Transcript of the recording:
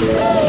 Yeah.